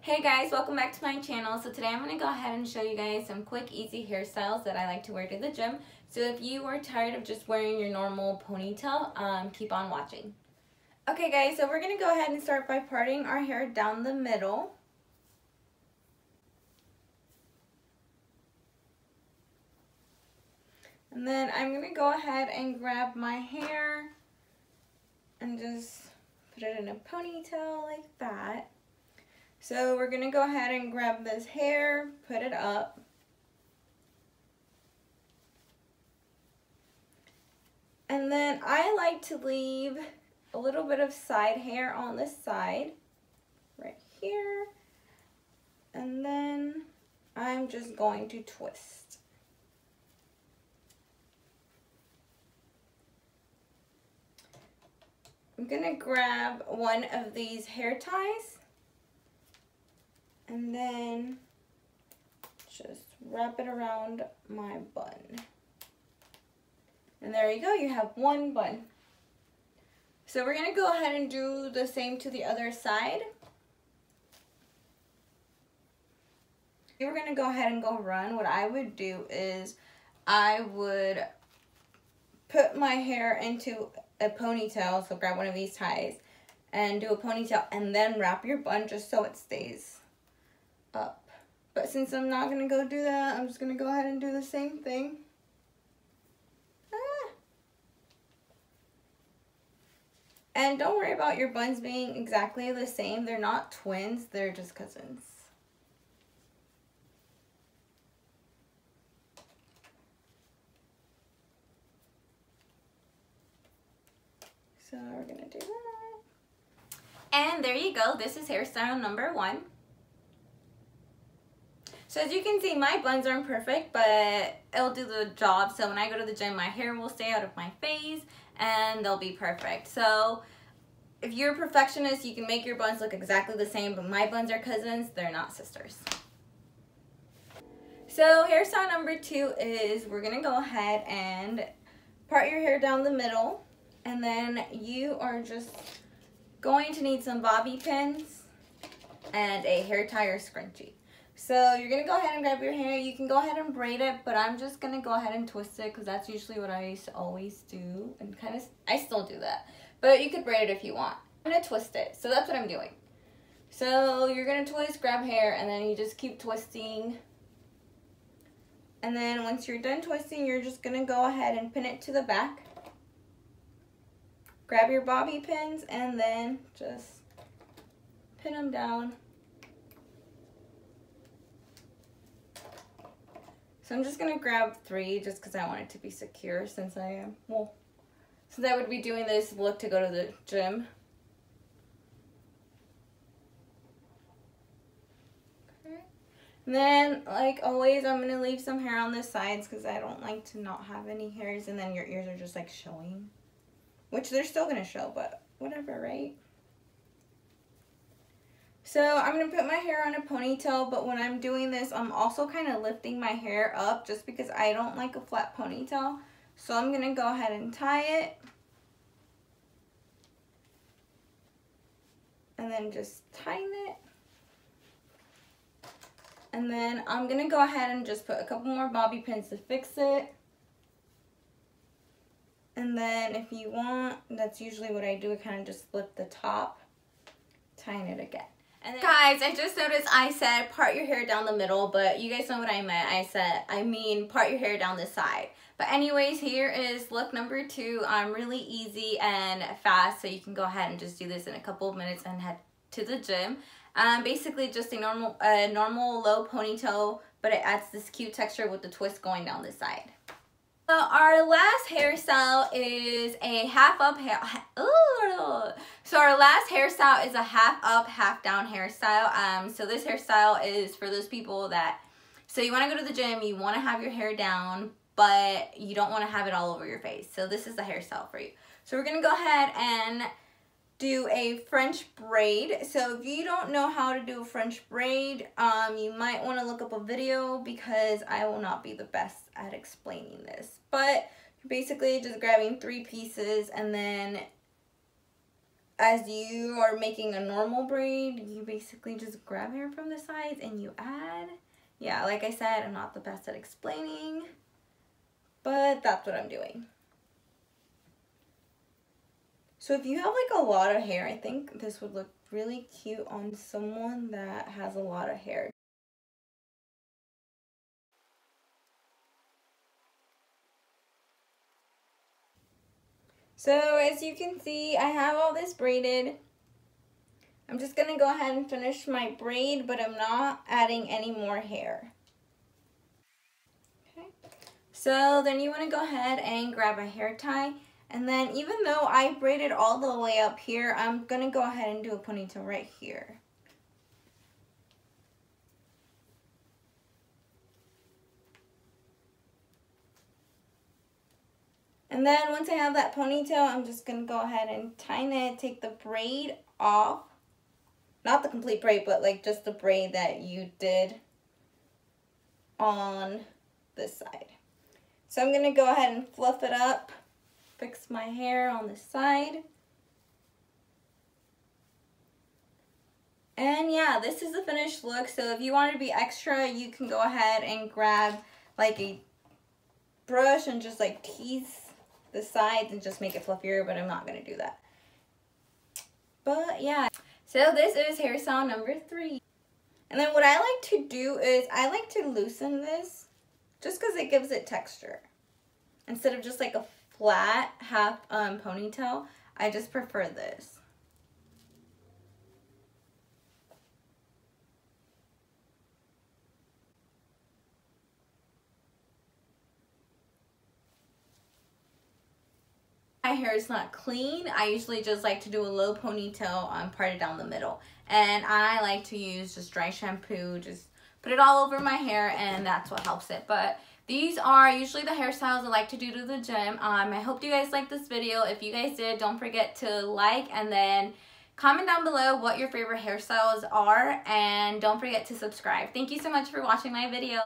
Hey guys, welcome back to my channel. So today I'm going to go ahead and show you guys some quick, easy hairstyles that I like to wear to the gym. So if you are tired of just wearing your normal ponytail, um, keep on watching. Okay guys, so we're going to go ahead and start by parting our hair down the middle. And then I'm going to go ahead and grab my hair and just put it in a ponytail like that. So we're going to go ahead and grab this hair, put it up. And then I like to leave a little bit of side hair on this side, right here. And then I'm just going to twist. I'm gonna grab one of these hair ties and then just wrap it around my bun. And there you go, you have one bun. So we're gonna go ahead and do the same to the other side. If you were gonna go ahead and go run, what I would do is I would put my hair into a ponytail, so grab one of these ties, and do a ponytail, and then wrap your bun just so it stays up. But since I'm not going to go do that, I'm just going to go ahead and do the same thing. Ah. And don't worry about your buns being exactly the same. They're not twins, they're just cousins. So we're gonna do that. And there you go, this is hairstyle number one. So as you can see, my buns aren't perfect, but it'll do the job. So when I go to the gym, my hair will stay out of my face and they'll be perfect. So if you're a perfectionist, you can make your buns look exactly the same, but my buns are cousins, they're not sisters. So hairstyle number two is we're gonna go ahead and part your hair down the middle and then you are just going to need some bobby pins and a hair tie or scrunchie. So you're to go ahead and grab your hair. You can go ahead and braid it, but I'm just to go ahead and twist it because that's usually what I used to always do. And kind of, I still do that. But you could braid it if you want. I'm to twist it. So that's what I'm doing. So you're to twist, grab hair, and then you just keep twisting. And then once you're done twisting, you're just to go ahead and pin it to the back grab your bobby pins and then just pin them down. So I'm just gonna grab three just because I want it to be secure since I am, well, since I would be doing this look to go to the gym. Okay. And then, like always, I'm gonna leave some hair on the sides because I don't like to not have any hairs and then your ears are just like showing. Which they're still going to show, but whatever, right? So I'm going to put my hair on a ponytail, but when I'm doing this, I'm also kind of lifting my hair up just because I don't like a flat ponytail. So I'm going to go ahead and tie it. And then just tighten it. And then I'm going to go ahead and just put a couple more bobby pins to fix it. And then if you want, that's usually what I do, I kind of just flip the top, tying it again. Guys, I just noticed I said part your hair down the middle, but you guys know what I meant. I said, I mean part your hair down the side. But anyways, here is look number two. I'm um, really easy and fast, so you can go ahead and just do this in a couple of minutes and head to the gym. Um, basically just a normal, a normal low ponytail, but it adds this cute texture with the twist going down the side. So our last hairstyle is a half up hair. So our last hairstyle is a half up, half down hairstyle. Um, so this hairstyle is for those people that, so you want to go to the gym, you want to have your hair down, but you don't want to have it all over your face. So this is the hairstyle for you. So we're going to go ahead and do a French braid. So if you don't know how to do a French braid, um, you might want to look up a video because I will not be the best at explaining this. But basically just grabbing three pieces and then as you are making a normal braid, you basically just grab hair from the sides and you add. Yeah, like I said, I'm not the best at explaining, but that's what I'm doing. So if you have like a lot of hair, I think this would look really cute on someone that has a lot of hair. So as you can see, I have all this braided. I'm just going to go ahead and finish my braid, but I'm not adding any more hair. Okay. So then you want to go ahead and grab a hair tie. And then even though I braided all the way up here, I'm to go ahead and do a ponytail right here. And then once I have that ponytail, I'm just to go ahead and tighten it, take the braid off. Not the complete braid, but like just the braid that you did on this side. So I'm to go ahead and fluff it up, fix my hair on the side. And yeah, this is the finished look. So if you want to be extra, you can go ahead and grab like a brush and just like tease the sides and just make it fluffier, but I'm not going to do that. But yeah, so this is hairstyle number three. And then what I like to do is I like to loosen this just because it gives it texture. Instead of just like a flat half um, ponytail, I just prefer this. my hair is not clean, I usually just like to do a low ponytail um, parted down the middle. And I like to use just dry shampoo, just put it all over my hair and that's what helps it. But these are usually the hairstyles I like to do to the gym. Um, I hope you guys liked this video. If you guys did, don't forget to like and then comment down below what your favorite hairstyles are and don't forget to subscribe. Thank you so much for watching my video.